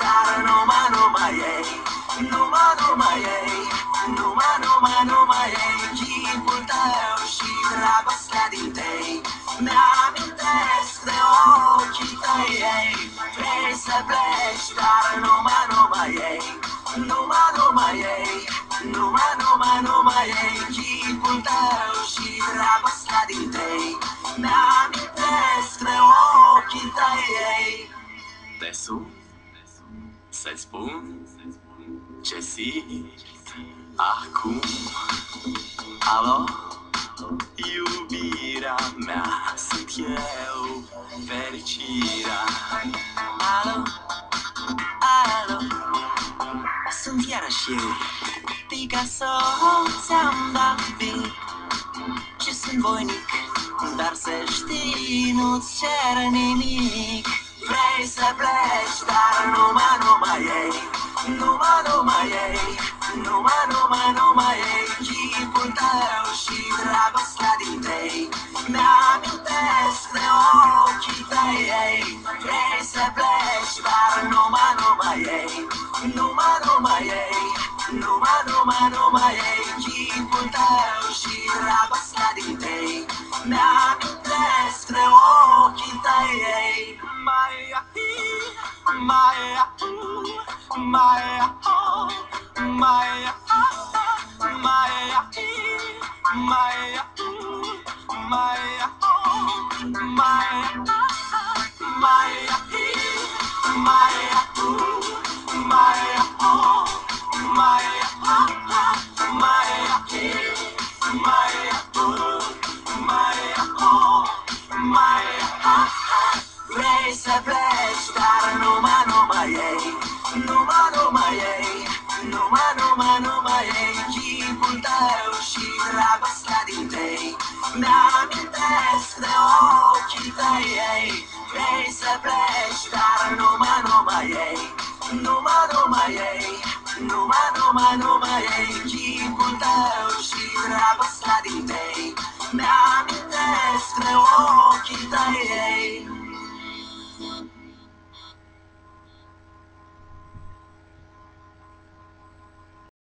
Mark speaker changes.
Speaker 1: dar numai, numai ei. Numai, numai ei. Numai, numai, numai ei. Chipul tău și dragostea din tei. Mi-amintesc de ochii tăi ei. Vrei să pleci, dar numai, numai ei. Numai, numai ei. Numai, numai, numai ei. Chipul tău și dragostea din tei. Mi-amintesc de ochii tăi ei. Te sun Să-ți spun ce simți acum. Alo, iubirea mea Sunt eu, fericirea. Alo, alo? Sunt iarăși eu. Picasso, ți-am dat bip Și sunt voinic Dar să știi, nu-ți cer nimic Vrei să pleci, dar numai, numai ei. Numai, numai ei. Numai, numai, numai ei. Chipul tău și dragostea din tei. Mi-amintesc de ochii tăi ei. Vrei să pleci, dar numai, numai ei. Numai, numai ei. Numai, numai, numai ei. Chipul tău și dragostea din tei. Mi-amintesc Keep on down, she's Jeśli udało ci brawo stali mej, na mi te strełoki.